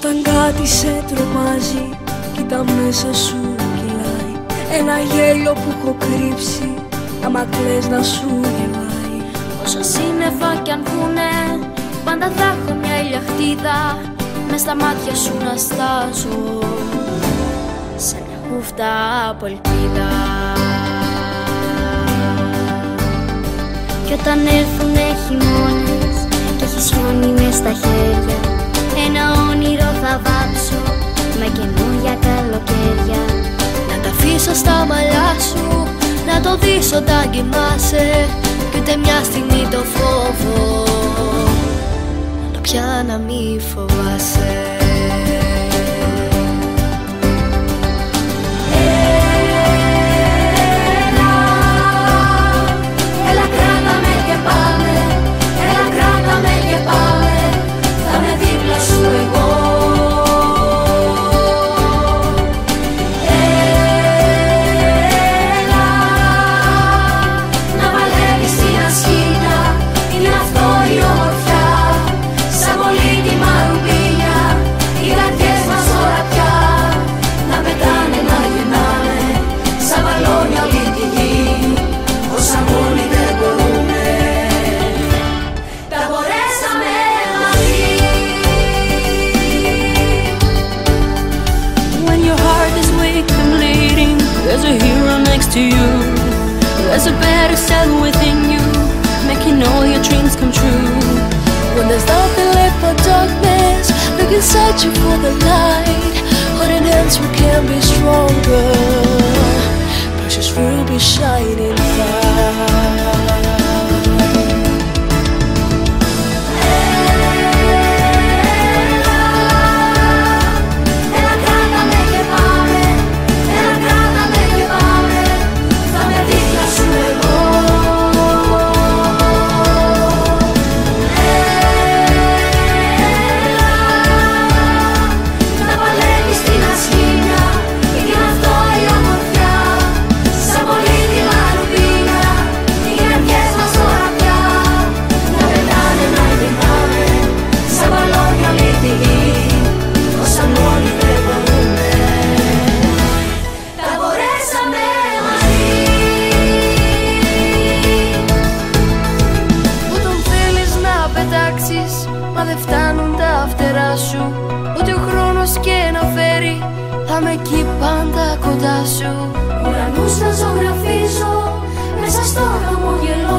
Όταν κάτι σε τρομάζει Κοίτα μέσα σου κυλάει. Ένα γέλιο που έχω κρύψει Άμα κλαις να σου γελάει. Όσα σύννεφα κι αν βγουνε Πάντα θα έχω μια ηλιαχτίδα Μες στα μάτια σου να στάζω. Σε μια χούφτα από ελπίδα. Κι όταν έρθουνε χειμώνες Και έχεις χιόνι μες στα χέρια Να τα αφήσω στα μαλλιά σου. Να το δεις όταν κοιμάσαι Κι ούτε μια στιγμή το φόβο. Να πια να μη φοβάσαι to you. There's a better self within you Making all your dreams come true. When there's nothing left but darkness Looking searching for the light. Holding hands we can be stronger. Precious ruby shining ο χρόνος και να φέρει. Θα με εκεί πάντα κοντά σου. Ουρανούς θα ζωγραφίζω Μέσα στο χαμόγελό